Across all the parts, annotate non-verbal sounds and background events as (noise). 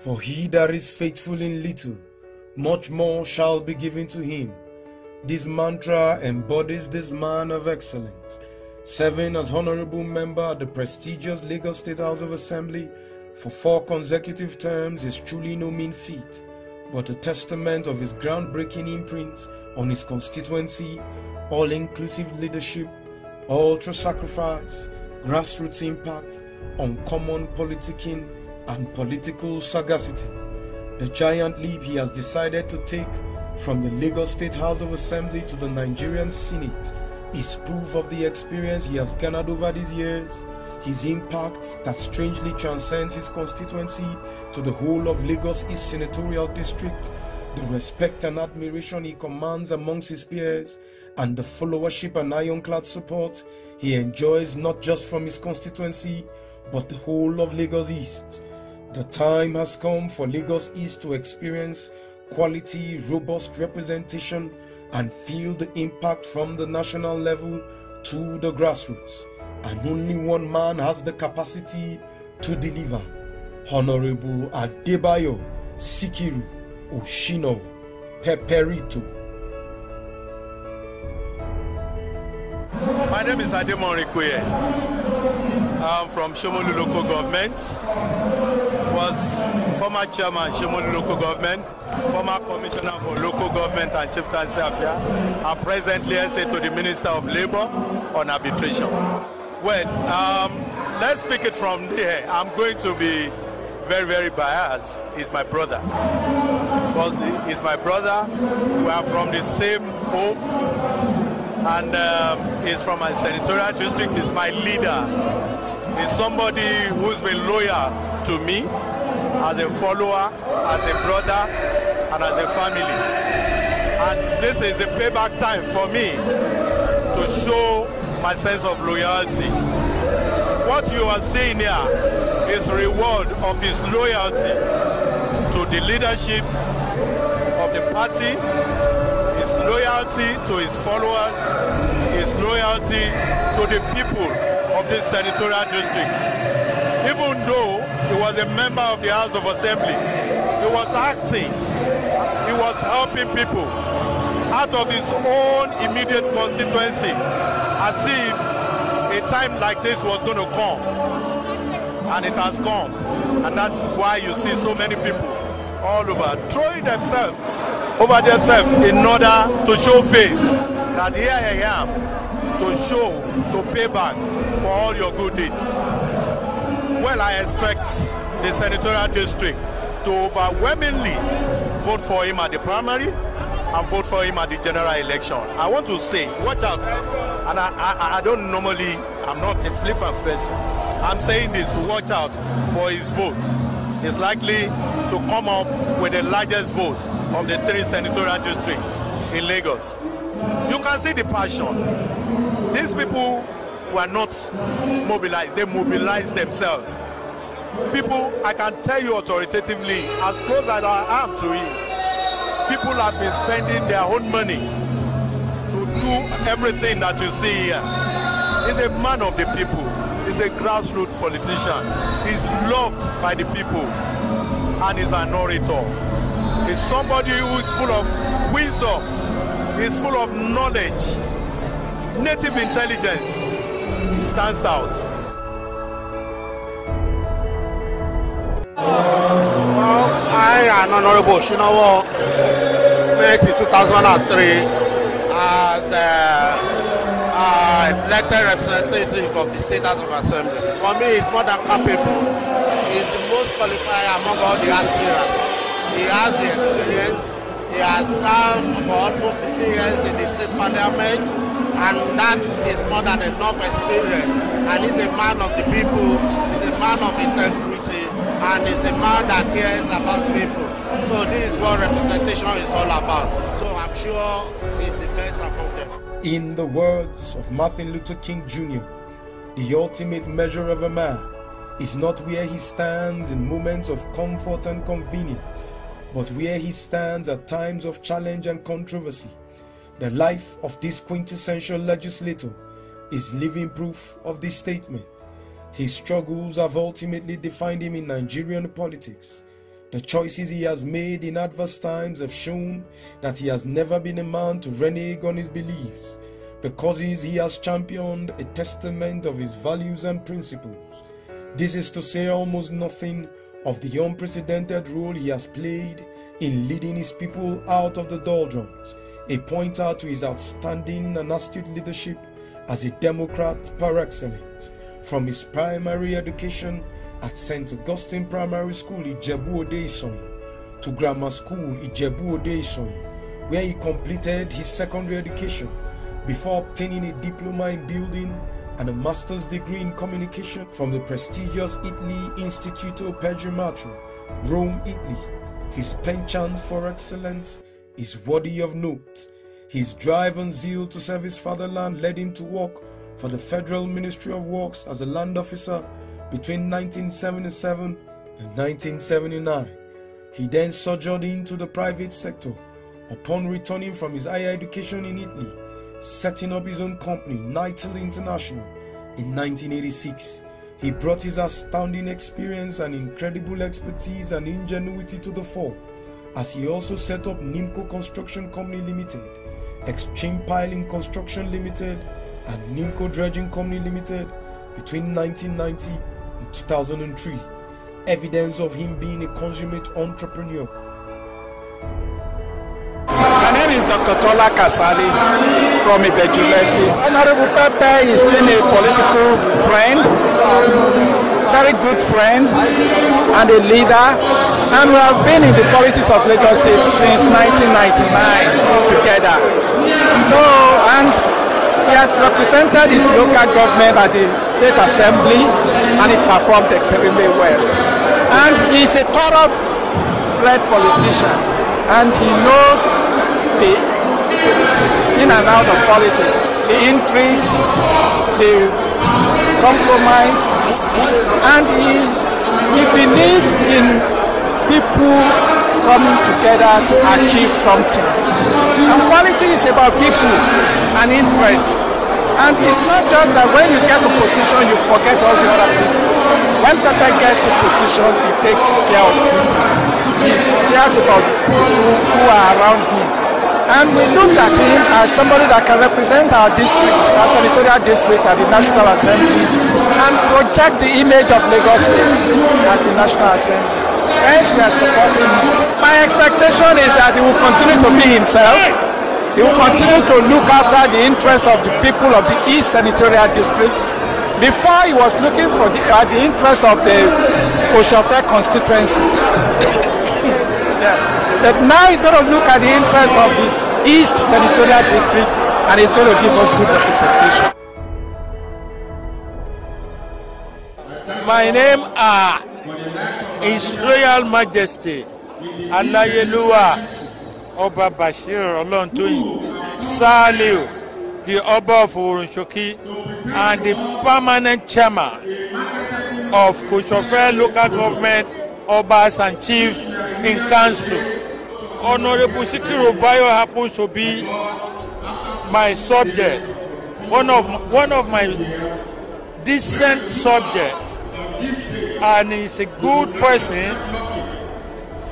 For he that is faithful in little, much more shall be given to him. This mantra embodies this man of excellence, serving as honorable member at the prestigious Lagos State House of Assembly for four consecutive terms is truly no mean feat, but a testament of his groundbreaking imprint on his constituency, all inclusive leadership, ultra sacrifice, grassroots impact, uncommon politicking, and political sagacity. The giant leap he has decided to take from the Lagos State House of Assembly to the Nigerian Senate is proof of the experience he has garnered over these years, his impact that strangely transcends his constituency to the whole of Lagos East Senatorial District, the respect and admiration he commands amongst his peers, and the followership and ironclad support he enjoys not just from his constituency but the whole of Lagos East. The time has come for Lagos East to experience quality, robust representation and feel the impact from the national level to the grassroots. And only one man has the capacity to deliver. Honorable Adebayo Sikiru Oshino Pepperito. My name is Ademon Rikuye. I'm from Shomolu local government. Was former chairman Shomolu local government, former commissioner for local government and chieftaincy affairs, and presently essay to the Minister of Labour on arbitration. Well, um, let's pick it from there. I'm going to be very, very biased. He's my brother. Firstly, he's my brother. We are from the same home and um, he's from my senatorial district. He's my leader. He's somebody who's been loyal to me as a follower, as a brother, and as a family. And this is the payback time for me to show my sense of loyalty. What you are seeing here is reward of his loyalty to the leadership of the party, his loyalty to his followers, his loyalty to the people of this senatorial district. Even though he was a member of the House of Assembly, he was acting, he was helping people out of his own immediate constituency as if a time like this was going to come. And it has come. And that's why you see so many people all over throwing themselves over themselves in order to show faith that here I am to show, to pay back for all your good deeds. Well, I expect the senatorial district to overwhelmingly vote for him at the primary and vote for him at the general election. I want to say, watch out. And I, I, I don't normally, I'm not a flipper person. I'm saying this, watch out for his vote. He's likely to come up with the largest vote of the three senatorial districts in Lagos. You can see the passion. These people were not mobilized, they mobilized themselves. People, I can tell you authoritatively, as close as I am to him, people have been spending their own money to do everything that you see here. He's a man of the people. He's a grassroots politician. He's loved by the people. And he's an orator. He's somebody who is full of wisdom. He's full of knowledge. Native intelligence. Stands out. I am Honorable Shinawo, met in 2003 as uh, uh, elected representative of the State House of Assembly. For me, he's more than capable. He's the most qualified among all the aspirants. He has the experience. He has served for almost 60 years in the state parliament, and that is more than enough experience. And he's a man of the people. He's a man of integrity, and he's a man that cares about people. So this is what representation is all about. So I'm sure he's the best among them. In the words of Martin Luther King Jr., the ultimate measure of a man is not where he stands in moments of comfort and convenience, but where he stands at times of challenge and controversy. The life of this quintessential legislator is living proof of this statement. His struggles have ultimately defined him in Nigerian politics. The choices he has made in adverse times have shown that he has never been a man to renege on his beliefs. The causes he has championed a testament of his values and principles. This is to say almost nothing of the unprecedented role he has played in leading his people out of the doldrums, a pointer to his outstanding and astute leadership as a Democrat par excellence. From his primary education at St. Augustine Primary School, Ijebu Ode Isoyin, to grammar school, Ijebu Ode Isoyin, where he completed his secondary education before obtaining a diploma in building and a master's degree in communication from the prestigious Italy Instituto Pedrimatro, Rome, Italy. His penchant for excellence is worthy of note. His drive and zeal to serve his fatherland led him to work for the Federal Ministry of Works as a land officer between 1977 and 1979. He then sojourned into the private sector upon returning from his higher education in Italy, setting up his own company, Nightle International, in 1986. He brought his astounding experience and incredible expertise and ingenuity to the fore, as he also set up Nimco Construction Company Limited, Extreme Piling Construction Limited, and Nimco Dredging Company Limited between 1990 and 2003. Evidence of him being a consummate entrepreneur. My name is Dr. Tola Kasali from Ibeju-Lekki. Honorable Pepe is been a political friend, very good friend, and a leader. And we have been in the politics of Lagos State since 1999 together. So, and he has represented his local government at the state assembly, and he performed extremely well. And he is a thorough-bred politician, and he knows the in and out of politics, the intrigues, the compromise, and he, he believes in people coming together to achieve something. And quality is about people and interest. And it's not just that when you get to position, you forget all the other people. When Pepe gets to position, he takes care of people. He cares about people who are around him. And we looked at him as somebody that can represent our district, our senatorial district at the National Assembly and project the image of Lagos State at the National Assembly. Hence, we are supporting him. My expectation is that he will continue to be himself. He will continue to look after the interests of the people of the East Senatorial District. Before, he was looking for the, uh, the interests of the Kosofe constituency. (laughs) But now he's going to look at the interests of the East Senatorial District and he's going to give us good representation. My name are His Royal Majesty Alayeluwa Ọba Bashir Olontoyin Saliu, the Oba of Orunsoki, and the permanent chairman of Koshofe local government, Obas and chiefs in council. Honorable Sikiru Bayo happens to be my subject, one of one of my decent subjects, and he's a good person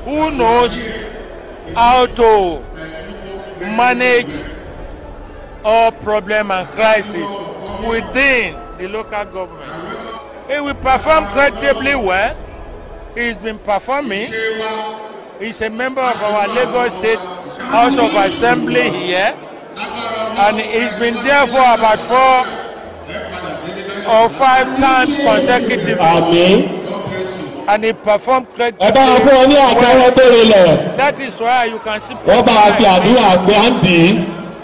who knows how to manage all problem and crisis within the local government. He will perform creditably well. He's been performing. He's a member of our Lagos State House of Assembly here, and he's been there for about four or five times consecutively. àmì And he performed ẹ bá wọn fún ọ ní àtẹwọ́ tó rinlẹ̀. That is why you can see. wọ́n bá a fi àdúrà gbé àǹdí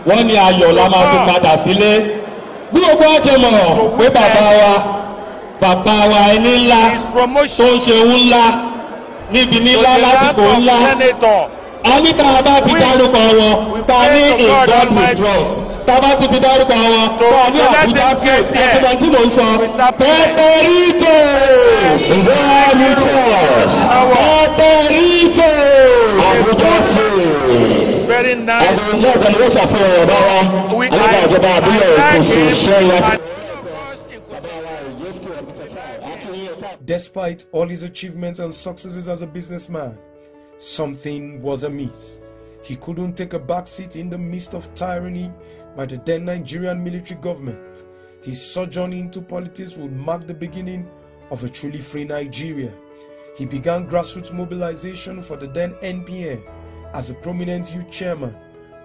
wọ́n ní ayọ̀ la máa fi padà sílé. Bí gbogbo ọ̀jẹ̀ mọ̀ pé bàbá wa bàbá wa ẹni ńlá tó ń ṣe ń ńlá níbi nílá lásìkò ńlá. a ní tá a bá ti dárúkọ wọn ta ní in God we trust tá a tún ti dárúkọ wọn To- ta ní Abuja them get state there. ẹ̀sìn mò ń sọ pẹ́pẹ́ ìjọ God we pẹ́pẹ́ ìjọ Abuja state Very nice. àwọn ilé ẹ̀kọ́ ni wọ́n ṣàfihàn ọ̀dọ́ wa alága ìjọba àbúrò I èkó ṣe him iṣẹ́ yẹn. Despite all his achievements and successes as a businessman, something was amiss. He couldn't take a backseat in the midst of tyranny by the then Nigerian military government. His sojourn into politics would mark the beginning of a truly free Nigeria. He began grassroots mobilization for the then NPN as a prominent youth chairman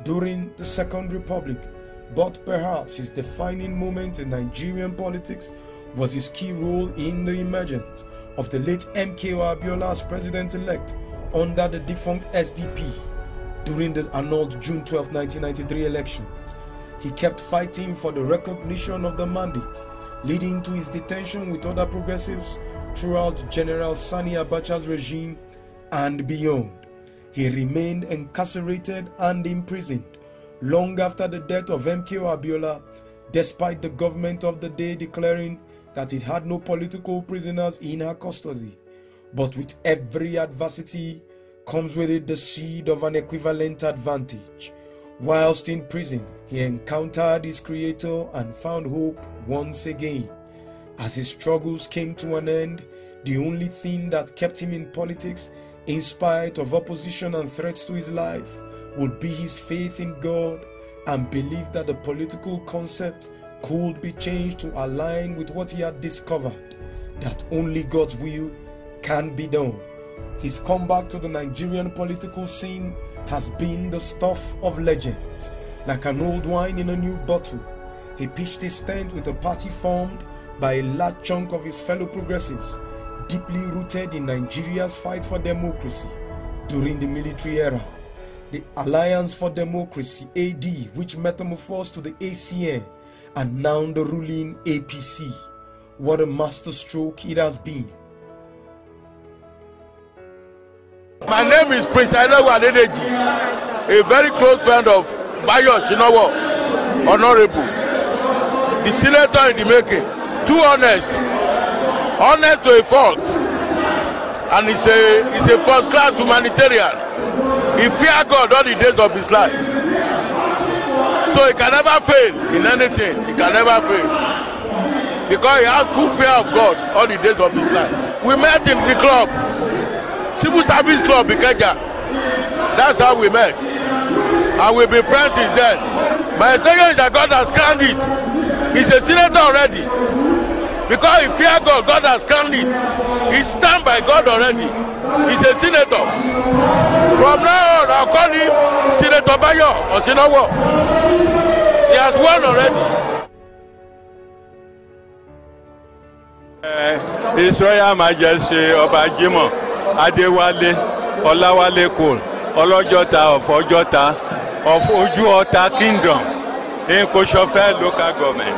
during the Second Republic, but perhaps his defining moment in Nigerian politics was his key role in the emergence of the late MKO Abiola as president-elect under the defunct SDP during the annulled June 12, 1993 elections. He kept fighting for the recognition of the mandate, leading to his detention with other progressives throughout General Sani Abacha's regime and beyond. He remained incarcerated and imprisoned long after the death of MKO Abiola, despite the government of the day declaring that it had no political prisoners in her custody. But with every adversity comes with it the seed of an equivalent advantage. Whilst in prison, he encountered his creator and found hope once again. As his struggles came to an end, the only thing that kept him in politics, in spite of opposition and threats to his life, would be his faith in God and belief that the political concept could be changed to align with what he had discovered that only God's will can be done. His comeback to the Nigerian political scene has been the stuff of legends. Like an old wine in a new bottle, he pitched his tent with a party formed by a large chunk of his fellow progressives, deeply rooted in Nigeria's fight for democracy during the military era. The Alliance for Democracy, AD, which metamorphosed to the ACN, and now the ruling APC. What a masterstroke it has been. My name is Prince Ailewa Adedeji, a very close friend of Bayo Shinowo, Honorable, the senator in the making, too honest, honest to a fault, and he's a, he's a first class humanitarian. He fear God all the days of his life. So he can never fail in anything. He can never fail. Because he has full fear of God all the days of his life. We met in the club, Civil Service Club, Ikeja. That's how we met. And we've been friends since then. My experience is that God has crowned it. He's a senator already. Because he fear God, God has crowned it. He stand by God already. He's a senator. From now on, I'll call him Senator Bayo or Sinawo. He has won already. Uh, His Royal Majesty Ọba Jimoh Adéwálé Ọláwálé Cole Ọlọ́jọ́ta of Ọjọ́ta of Ojuota Kingdom in Koshofe local government.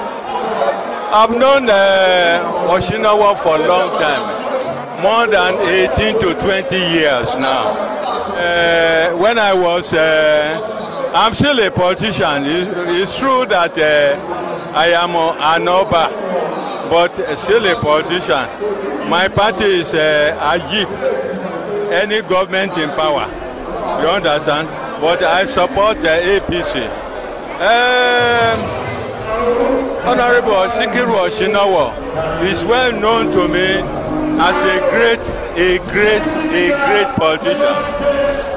I've known uh, Oshinawa for a long time, more than 18 to 20 years now. Uh, when I was, uh, I'm still a politician. It's, true that uh, I am an Oba, but still a politician. My party is uh, Ajib, any government in power. You understand? But I support the APC. Um, Honorable Sikiru Oshinawa is well known to me as a great, a great, a great politician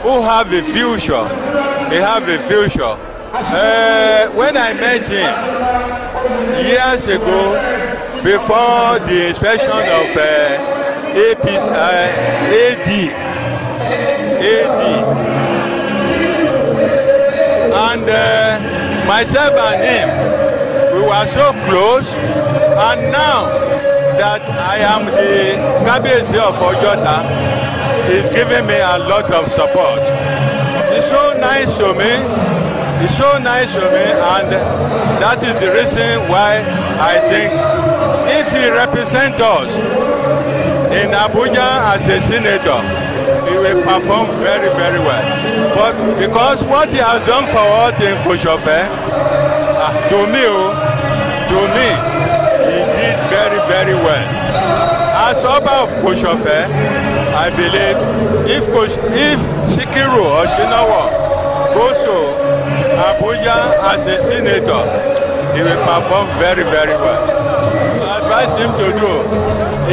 who have a future. He have a future. Uh, when I met him years ago, before the inspection of uh, AD, AD, and uh, myself and him, we were so close. And now that I am the Kabiyesi of Ojota, he's giving me a lot of support. He's so nice to me. He's so nice to me, and that is the reason why I think if he represents us in Abuja as a senator, he will perform very, very well. But because what he has done for us in Koshofe, ah, to me, oh, to me, he did very, very well. As Oba of Koshofe, I believe if Kosh, if Sikiru or Shinawa goes to Abuja as a senator, he will perform very, very well. Advise him to do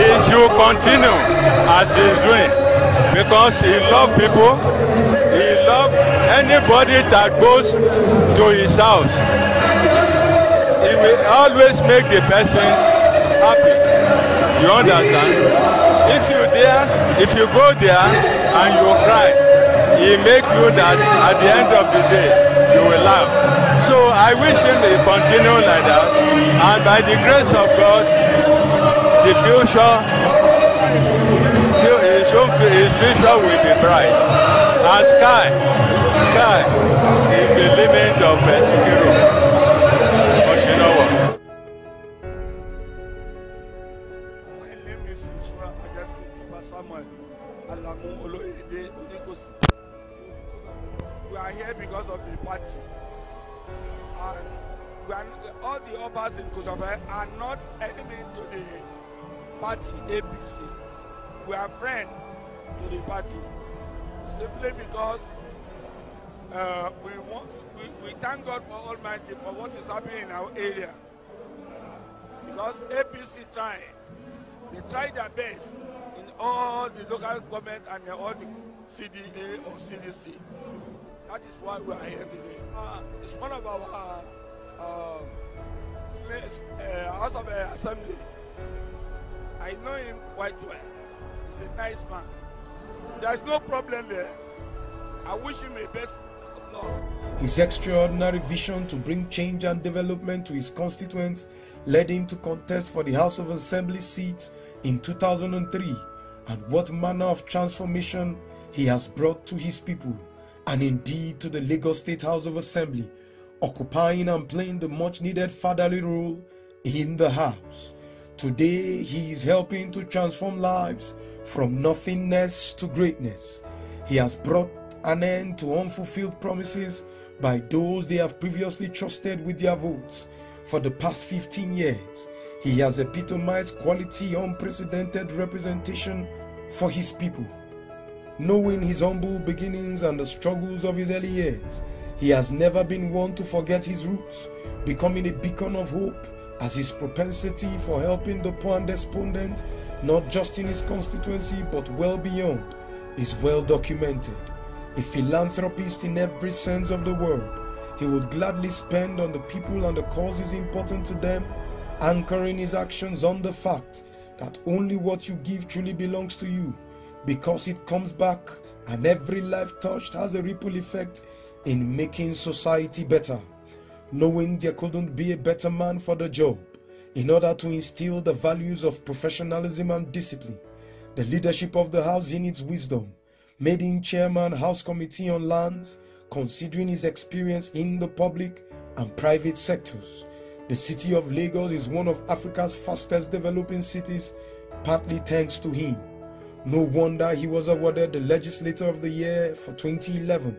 is to continue as he's doing because he loves people. He loves anybody that goes to his house. He will always make the person happy. You understand? If you there, if you go there and you cry, he make you that at the end of the day you will laugh. I wish him to continue like that, and by the grace of God, the future, his, his future will be bright. And sky, sky is the limit of Shigeru. Oshinowo. My name. We are here because of the party. Are, all the obas in Kosofe are not enemy to the party APC. We are friends to the party. Simply because uh, we, want, we, we thank God for Almighty for what is happening in our area. Because APC trying they try their best in all the local government and all the CDA or CDC. That is why we are here today. Uh, it's one of our slaves, uh, House of uh, Assembly. I know him quite well. He's a nice man. There's no problem there. I wish him the best of luck. His extraordinary vision to bring change and development to his constituents led him to contest for the House of Assembly seats in 2003 and what manner of transformation he has brought to his people and indeed to the Lagos State House of Assembly, occupying and playing the much needed fatherly role in the House. Today, he is helping to transform lives from nothingness to greatness. He has brought an end to unfulfilled promises by those they have previously trusted with their votes. For the past 15 years, he has epitomized quality, unprecedented representation for his people. Knowing his humble beginnings and the struggles of his early years, he has never been one to forget his roots, becoming a beacon of hope as his propensity for helping the poor and despondent, not just in his constituency but well beyond, is well documented. A philanthropist in every sense of the word, he would gladly spend on the people and the causes important to them, anchoring his actions on the fact that only what you give truly belongs to you because it comes back and every life touched has a ripple effect in making society better. Knowing there couldn't be a better man for the job, in order to instill the values of professionalism and discipline, the leadership of the House in its wisdom made him chairman House Committee on Lands, considering his experience in the public and private sectors. The city of Lagos is one of Africa's fastest developing cities, partly thanks to him. No wonder he was awarded the Legislator of the Year for 2011,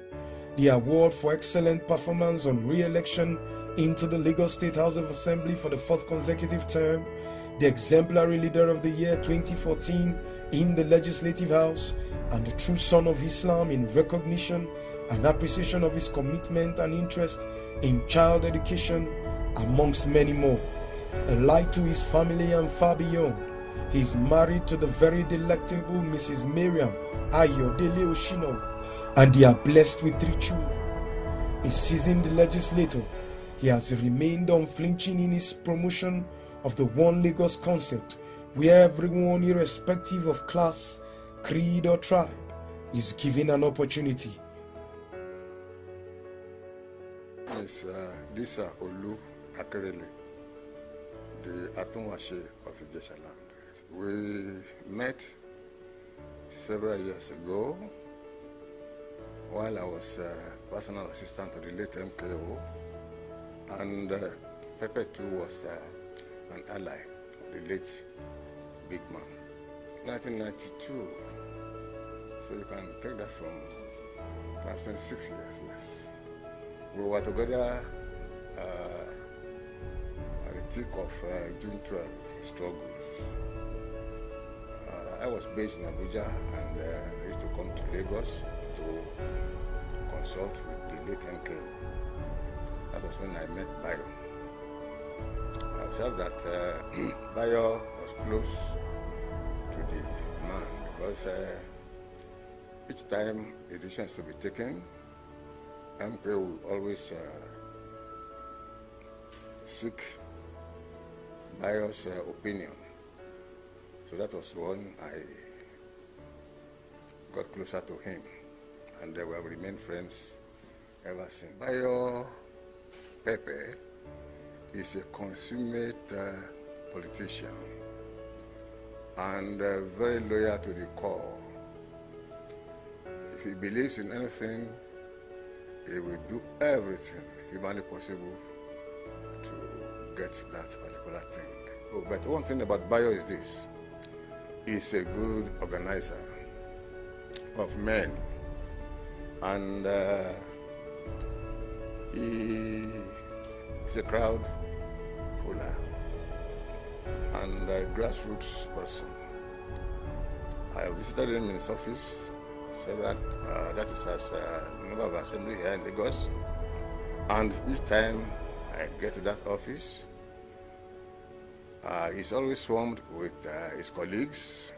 the award for excellent performance on re-election into the Lagos State House of Assembly for the fourth consecutive term, the Exemplary Leader of the Year 2014 in the Legislative House, and the True Son of Islam in recognition and appreciation of his commitment and interest in child education, amongst many more. A light to his family and far beyond. He is married to the very delectable Mrs. Miriam Ayodele Oshino, and they are blessed with three children. A seasoned legislator, he has remained unflinching in his promotion of the One Lagos concept, where everyone, irrespective of class, creed, or tribe, is given an opportunity. Yes, uh, is Olu Akerele, the Atunwashe of Ijeshaland. We met several years ago while I was uh, personal assistant to the late MKO, and uh, Pepe too was uh, an ally of the late big man. 1992, so you can take that from that's 26 years, yes. We were together uh, at the thick of uh, June 12 struggles. I was based in Abuja and uh, I used to come to Lagos to consult with the late MK. That was when I met Byron. Uh, except that uh, (clears throat) Bayo was close to the man because uh, each time a decision is to be taken, MP will always uh, seek Bayo's uh, opinion. So that was when I got closer to him, and we have remained friends ever since. Bayo Pepe is a consummate uh, politician and uh, very loyal to the core. If he believes in anything, he will do everything humanly possible to get that particular thing. Oh, but one thing about Bayo is this he's a good organizer of men and uh, he is a crowd puller and a grassroots person. I visited him in his office several, uh, that is as a member of assembly here in Lagos. And each time I get to that office, uh, he's always swarmed with uh, his colleagues,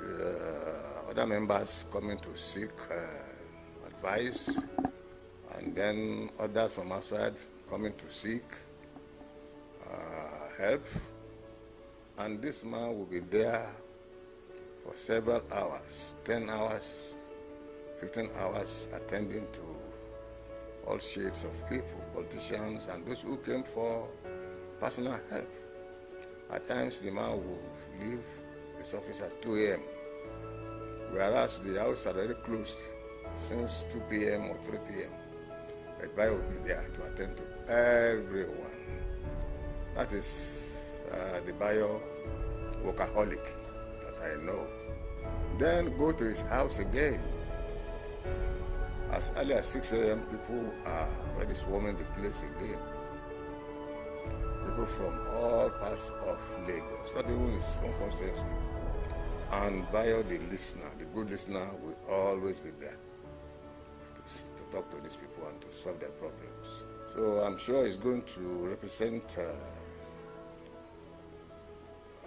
the other members coming to seek uh, advice, and then others from outside coming to seek uh, help. And this man will be there for several hours 10 hours, 15 hours, attending to all shades of people, politicians, and those who came for personal help. At times, the man will leave his office at 2 a.m., whereas the house are already closed since 2 p.m. or 3 p.m. But Bayo will be there to attend to everyone. That is uh, the Bayo workaholic that I know. Then go to his house again. As early as 6 a.m., people are already swarming the place again. People from all parts of Lagos, not even his constituency. And Bayo, the listener, the good listener, will always be there to, to talk to these people and to solve their problems. So I'm sure he's going to represent uh,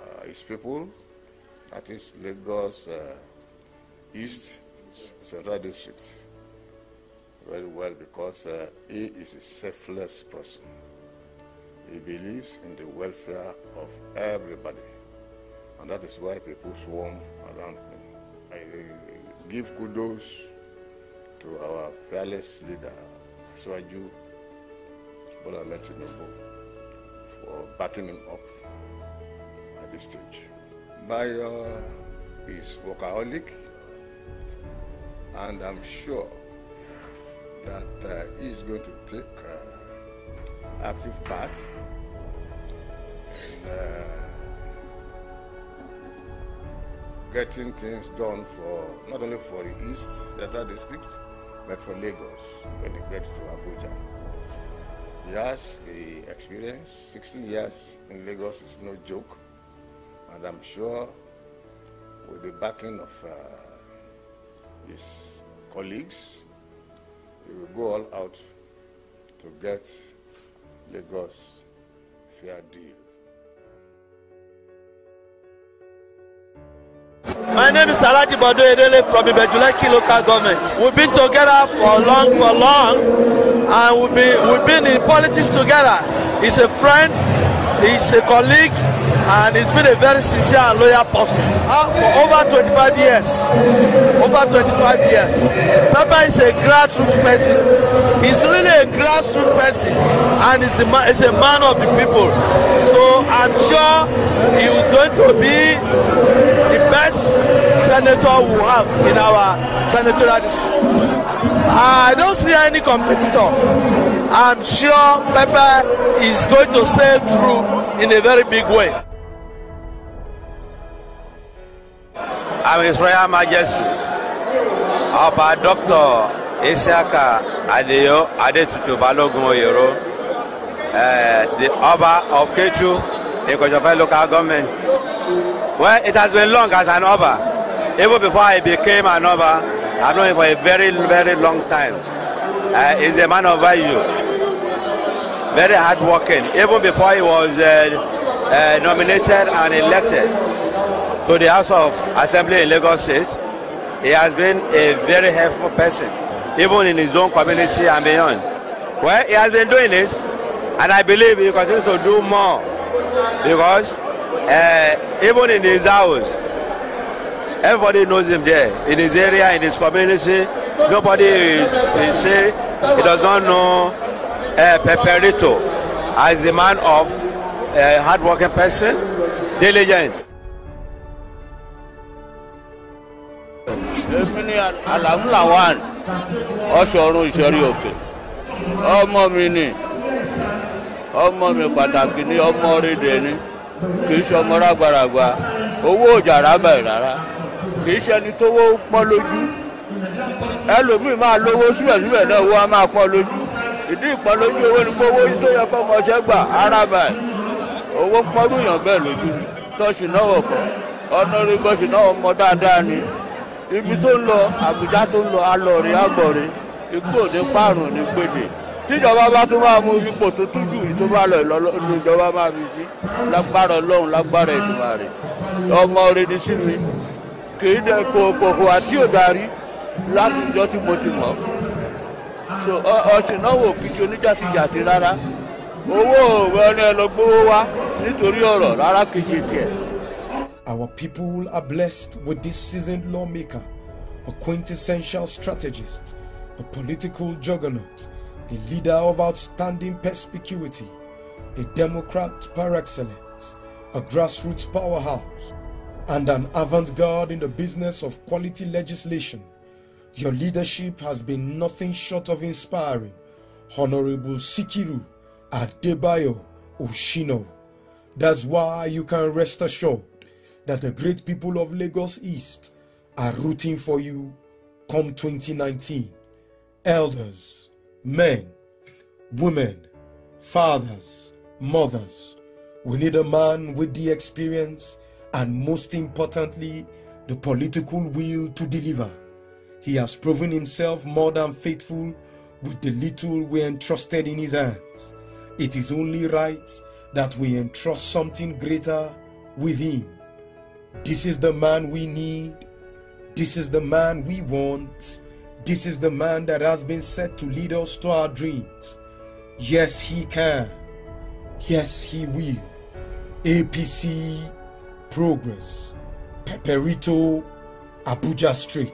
uh, his people, that is Lagos uh, East Central District, very well because uh, he is a selfless person. He believes in the welfare of everybody, and that is why people swarm around him. I give kudos to our fearless leader, Asiwaju Bola Tinubu, for backing him up at this stage. Bayo is workaholic, and I'm sure that uh, he's going to take uh, active part uh, getting things done for not only for the East Central District, but for Lagos when it gets to Abuja. He has the experience. 16 years in Lagos is no joke, and I'm sure with the backing of uh, his colleagues, he will go all out to get Lagos fair deal. My name is Alaji Bodo Edele from Ibejuleki local government. We've been together for long, for long, and we've been, we've been in politics together. He's a friend, he's a colleague, and he's been a very sincere and loyal person for over 25 years. Over 25 years. Papa is a grassroots person. He's really a grassroots person, and he's, the man, he's a man of the people. So I'm sure he is going to be the best senator we have in our senatorial district. I don't see any competitor. I'm sure Pepper is going to sail through in a very big way. I'm His Royal Majesty, Ọba Dr. Isiaka Adeyo Adetutu Balogun Oyero, uh, the Ọba of Ketu, Ikojofe local government. Well, it has been long as an Ọba. Even before I became an Ọba, I've known him for a very, very long time. Uh, he's a man of value. very hardworking. Even before he was uh, uh, nominated and elected to the House of Assembly in Lagos State, he has been a very helpful person, even in his own community and beyond. Well, he has been doing this, and I believe he will continue to do more because uh, even in his house, everybody knows him there. In his area, in his community, nobody will say he does not know uh, Peperito as the man of a hardworking person, diligent. Èmi ni alamulawan ọsọrun ìṣẹrí òkè. Ọmọ mi ni ọmọ mi pàtàkì ni ọmọ rédè ni kì í ṣe ọmọ rágbàràgbà owó òjà rábà rárá. Kì í ṣe ẹni tówó pọ́n lójú. Ẹlòmíì máa lówó síbẹ̀síbẹ̀ náà owó á máa pọ́n lójú. Ìdí ìpọ́n owó ni owó tó yẹ kọ́ ọmọọṣẹ́ gbà arábà owó pọ́nrú yàn bẹ́ẹ̀ lójú tọ́sí náà wọ̀ kọ́. Ọ̀nà rí gọ́sì náà ọmọ dáadáa ni ibi tó ń lọ àbújá tó ń lọ alọ̀rẹ́ àgbọ̀rẹ́ ikú òde pààrùn ní gbèdè. Tíjọba bá tún máa mú ipò tó tún jù tó bá lọ ìjọba máa fi sí. Lágbára ọlọ́run lágbára ìdùnnà rẹ̀ ọmọ rẹ̀ ní sí mi. Kì í dẹ kòkòkò àti òdarí láti ìjọ tí mo ti mọ̀. So ọ̀sìn náà wò kí ti oníjàtìjàtì rárá. Owó òwe ọ̀nà ẹ̀ lọ gbówó wá. Nítorí ọ̀rọ̀ rárá kì í ṣe tiẹ̀. Our people are blessed with this seasoned lawmaker, a quintessential strategist, a political juggernaut, a leader of outstanding perspicuity, a Democrat par excellence, a grassroots powerhouse, and an avant garde in the business of quality legislation. Your leadership has been nothing short of inspiring. Honorable Sikiru Adebayo Oshino. That's why you can rest assured that the great people of Lagos East are rooting for you come 2019. Elders, men, women, fathers, mothers, we need a man with the experience and most importantly, the political will to deliver. He has proven himself more than faithful with the little we entrusted in his hands. It is only right that we entrust something greater with him. This is the man we need. This is the man we want. This is the man that has been set to lead us to our dreams. Yes, he can. Yes, he will. APC Progress. Pepperito Abuja Street.